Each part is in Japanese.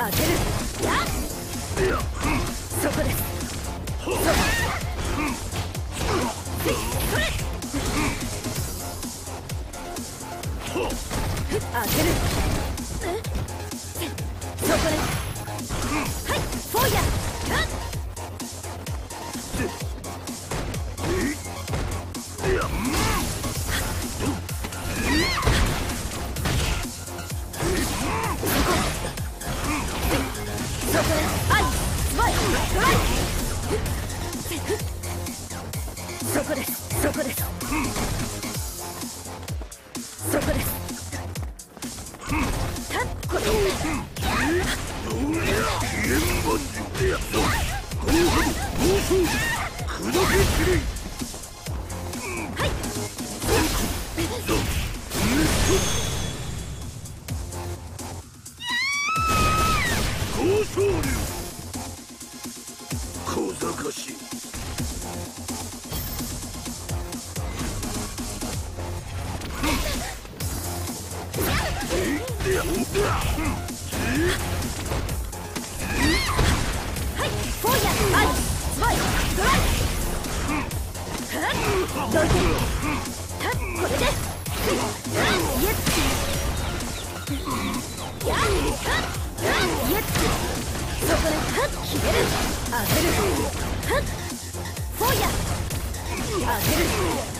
当てる。そこです。そこ。当てるそこ。ですはい。フォーヤー。そこですたっこれはい当てる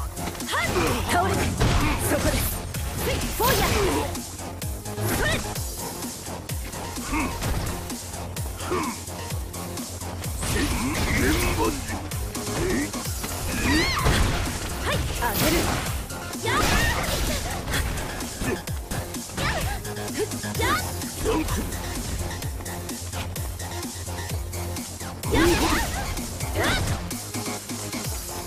倒れ。そこですフォイヤそれはい上げるやっ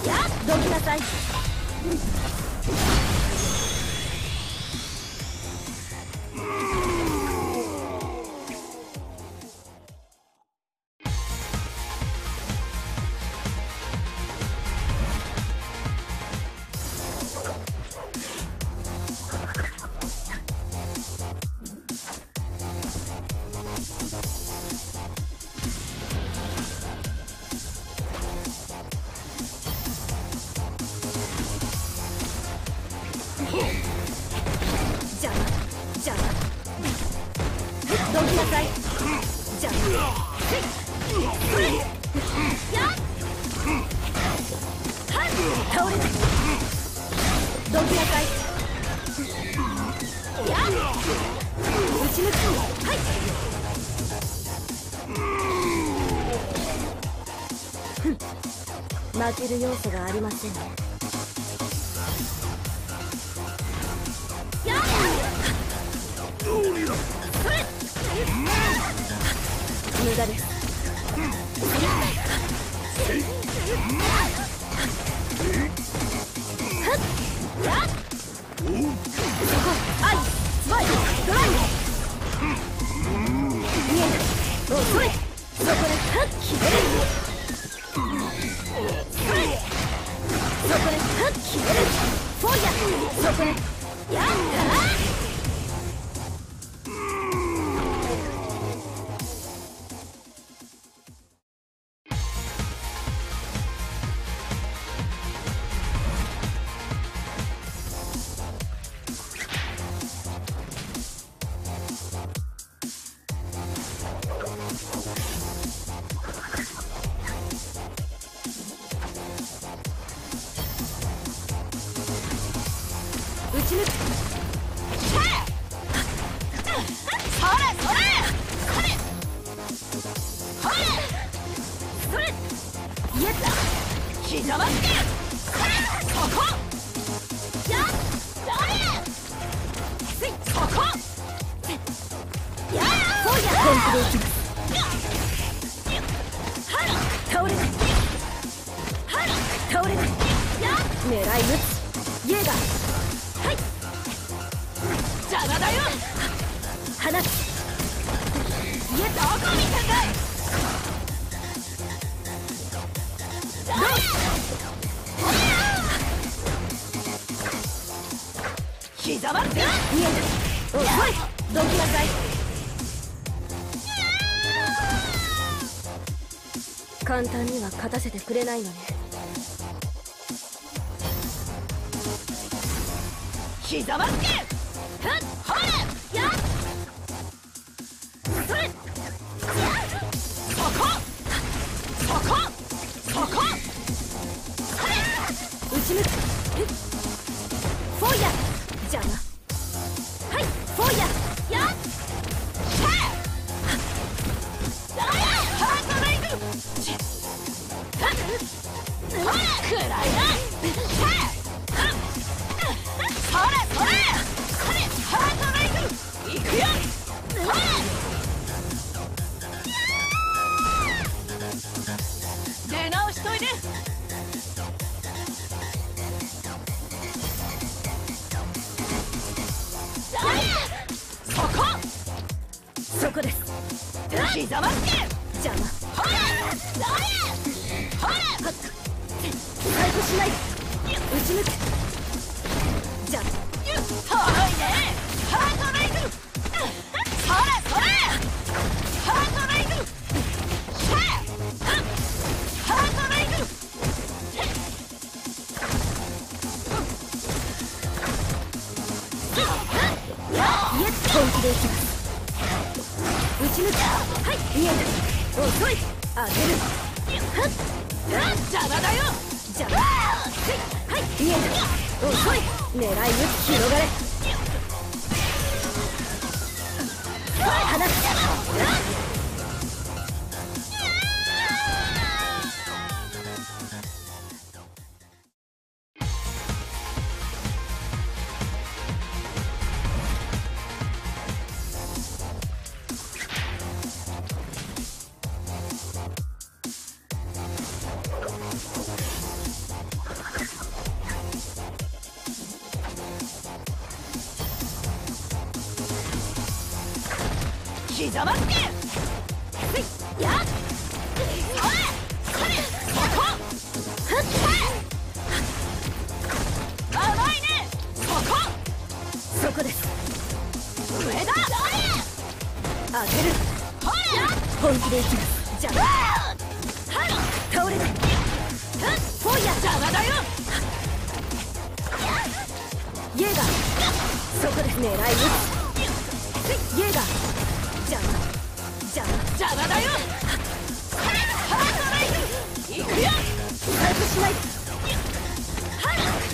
やっどきなさい Thank you. 負ける要素がありませんやどうだそれ無駄です。そこ倒れ。ない狙い撃つイーガーよ放つい。えどこ見たんだい。刻まって見えたおいどきなさい。簡単には勝たせてくれない。のね刻まって打ち抜く出直しといでそこ。そこです。刻まって邪魔。ほらほらはっ。しない。打ち抜くはい見えない遅い。当てる。はっ邪魔だよ邪魔はい見えない遅い。狙い撃つ広がれ。放つ刻まってせいやっそれそれそこはっ甘いねそこそこです上だ。当てるほら本気でいきますじゃあ倒れないフォイヤ邪魔だ。よイェーガそこで狙い撃つイェーガ邪魔邪魔邪魔だよ行くよ回復しない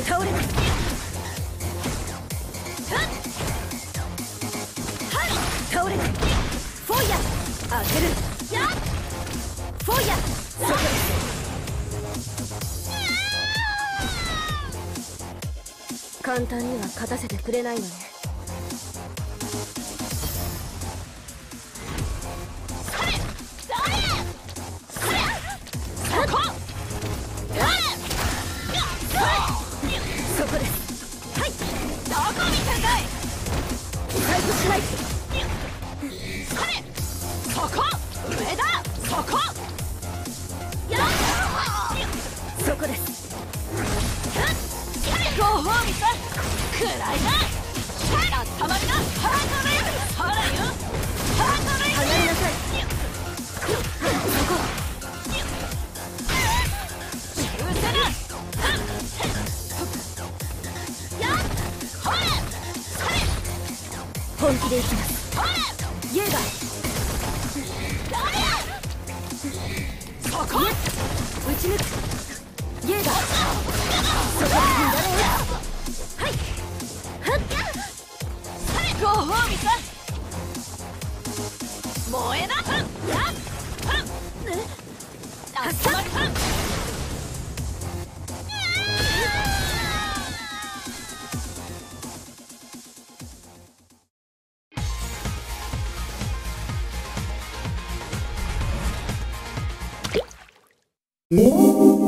倒れない倒れないフォイヤ当てるフォイヤそこです簡単には勝たせてくれないのね。くらいなシャラたまりなハートレイブほらよハートレイブ離れなさいそこうせなやっほらそれ本気でいきますほらイェーガー誰やそこ。打ち抜くイェーガーそこで乱れはご褒美さ燃えなさんやっはらねあっさりはらおお